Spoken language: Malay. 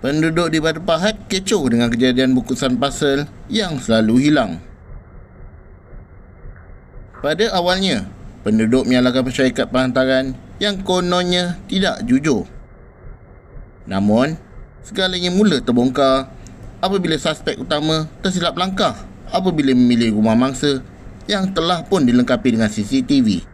penduduk di Batu Pahat kecoh dengan kejadian bukusan pasal yang selalu hilang. Pada awalnya, penduduk menyalahkan masyarakat penghantaran yang kononnya tidak jujur. Namun, segalanya mula terbongkar apabila suspek utama tersilap langkah apabila memilih rumah mangsa yang telah pun dilengkapi dengan CCTV.